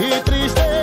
e tristeza.